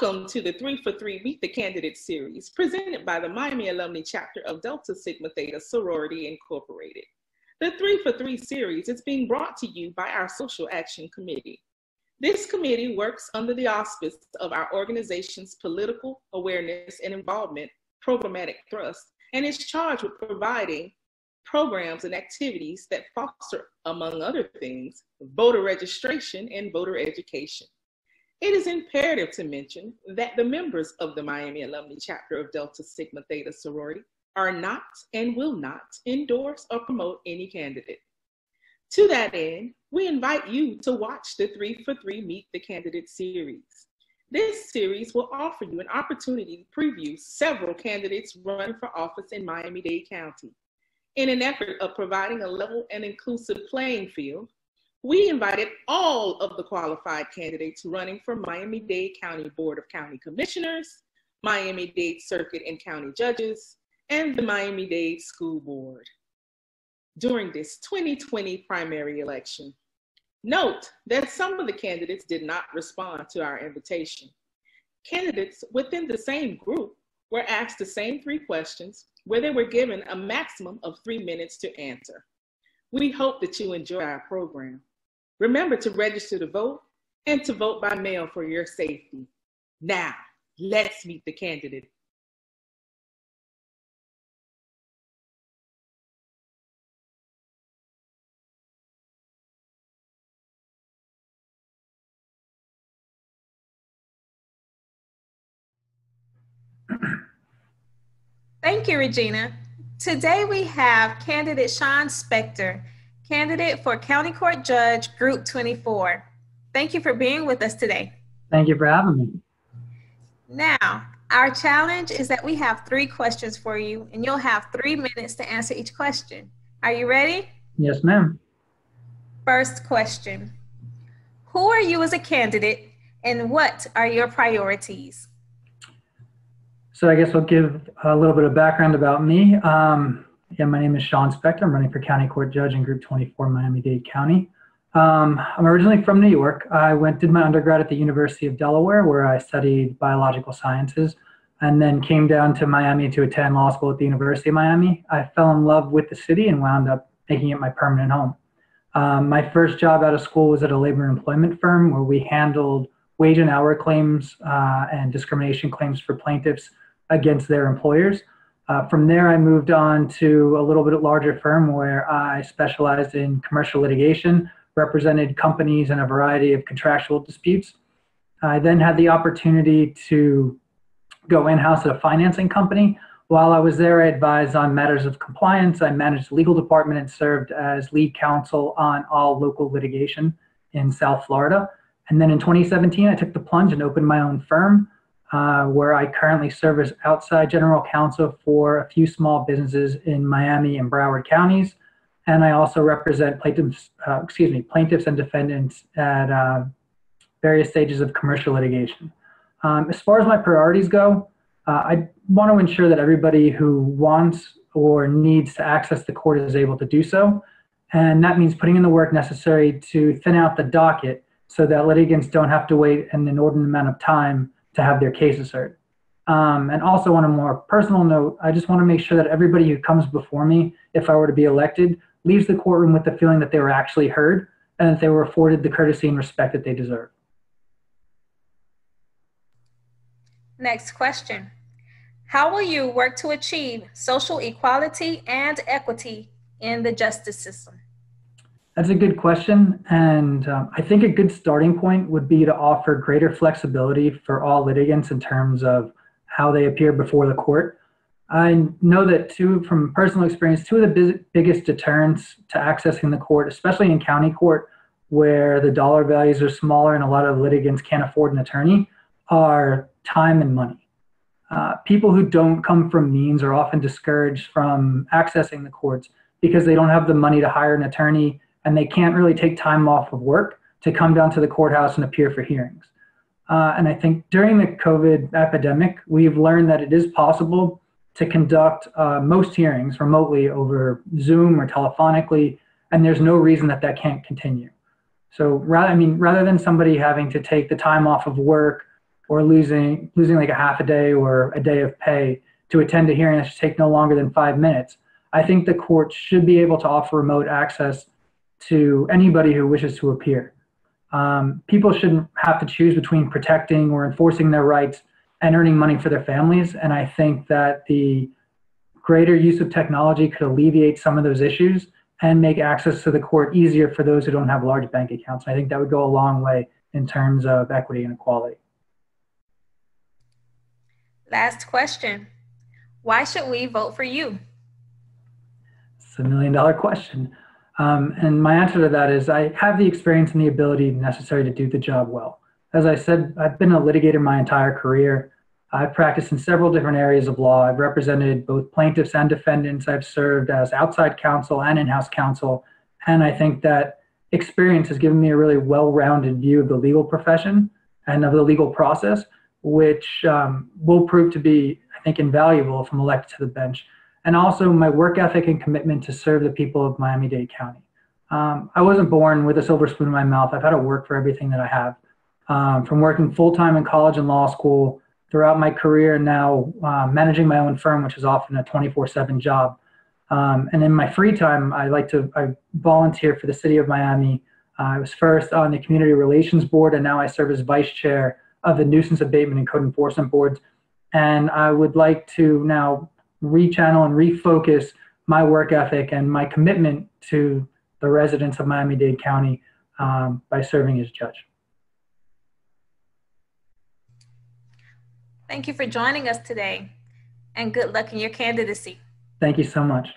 Welcome to the Three for Three Meet the Candidate series presented by the Miami Alumnae Chapter of Delta Sigma Theta Sorority Incorporated. The Three for Three series is being brought to you by our Social Action Committee. This committee works under the auspice of our organization's political awareness and involvement programmatic thrust and is charged with providing programs and activities that foster, among other things, voter registration and voter education. It is imperative to mention that the members of the Miami Alumnae Chapter of Delta Sigma Theta Sorority are not and will not endorse or promote any candidate. To that end, we invite you to watch the Three for Three Meet the Candidate series. This series will offer you an opportunity to preview several candidates running for office in Miami Dade County. In an effort of providing a level and inclusive playing field, we invited all of the qualified candidates running for Miami-Dade County Board of County Commissioners, Miami-Dade Circuit and County Judges, and the Miami-Dade School Board during this 2020 primary election. Note that some of the candidates did not respond to our invitation. Candidates within the same group were asked the same three questions where they were given a maximum of three minutes to answer. We hope that you enjoy our program. Remember to register to vote and to vote by mail for your safety. Now, let's meet the candidate. Thank you, Regina. Today we have candidate Shaun Spector candidate for County Court Judge, Group 24. Thank you for being with us today. Thank you for having me. Now, our challenge is that we have three questions for you, and you'll have three minutes to answer each question. Are you ready? Yes, ma'am. First question Who are you as a candidate, and what are your priorities? So, I guess I'll give a little bit of background about me. Um, yeah, my name is Shaun Spector. I'm running for County Court Judge in Group 24, Miami-Dade County. Um, I'm originally from New York. I went did my undergrad at the University of Delaware, where I studied biological sciences, and then came down to Miami to attend law school at the University of Miami. I fell in love with the city and wound up making it my permanent home. Um, my first job out of school was at a labor and employment firm where we handled wage and hour claims uh, and discrimination claims for plaintiffs against their employers. Uh, from there, I moved on to a little bit larger firm where I specialized in commercial litigation, represented companies in a variety of contractual disputes. I then had the opportunity to go in house at a financing company. While I was there, I advised on matters of compliance. I managed the legal department and served as lead counsel on all local litigation in South Florida. And then in 2017, I took the plunge and opened my own firm uh, where I currently serve as outside general counsel for a few small businesses in Miami and Broward counties. And I also represent plaintiffs, uh, excuse me, plaintiffs and defendants at uh, various stages of commercial litigation. Um, as far as my priorities go, uh, I want to ensure that everybody who wants or needs to access the court is able to do so. And that means putting in the work necessary to thin out the docket so that litigants don't have to wait an inordinate amount of time to have their cases heard. Um, and also on a more personal note, I just want to make sure that everybody who comes before me, if I were to be elected, leaves the courtroom with the feeling that they were actually heard and that they were afforded the courtesy and respect that they deserve. Next question. How will you work to achieve social equality and equity in the justice system? That's a good question. And um, I think a good starting point would be to offer greater flexibility for all litigants in terms of how they appear before the court. I know that two, from personal experience, two of the biggest deterrents to accessing the court, especially in county court, where the dollar values are smaller and a lot of litigants can't afford an attorney, are time and money. Uh, people who don't come from means are often discouraged from accessing the courts because they don't have the money to hire an attorney and they can't really take time off of work to come down to the courthouse and appear for hearings. Uh, and I think during the COVID epidemic, we've learned that it is possible to conduct uh, most hearings remotely over Zoom or telephonically, and there's no reason that that can't continue. So, rather, I mean, rather than somebody having to take the time off of work or losing losing like a half a day or a day of pay to attend a hearing that should take no longer than five minutes. I think the court should be able to offer remote access to anybody who wishes to appear. Um, people shouldn't have to choose between protecting or enforcing their rights and earning money for their families. And I think that the greater use of technology could alleviate some of those issues and make access to the court easier for those who don't have large bank accounts. I think that would go a long way in terms of equity and equality. Last question. Why should we vote for you? It's a million dollar question. Um, and my answer to that is I have the experience and the ability necessary to do the job well. As I said, I've been a litigator my entire career. I've practiced in several different areas of law. I've represented both plaintiffs and defendants. I've served as outside counsel and in house counsel. And I think that experience has given me a really well rounded view of the legal profession and of the legal process, which um, will prove to be, I think, invaluable if I'm elected to the bench. And also my work ethic and commitment to serve the people of Miami Dade County. Um, I wasn't born with a silver spoon in my mouth. I've had to work for everything that I have. Um, from working full time in college and law school throughout my career and now uh, managing my own firm, which is often a 24 7 job. Um, and in my free time, I like to I volunteer for the city of Miami. Uh, I was first on the community relations board, and now I serve as vice chair of the nuisance abatement and code enforcement boards. And I would like to now rechannel and refocus my work ethic and my commitment to the residents of Miami Dade County um, by serving as judge. Thank you for joining us today, and good luck in your candidacy. Thank you so much.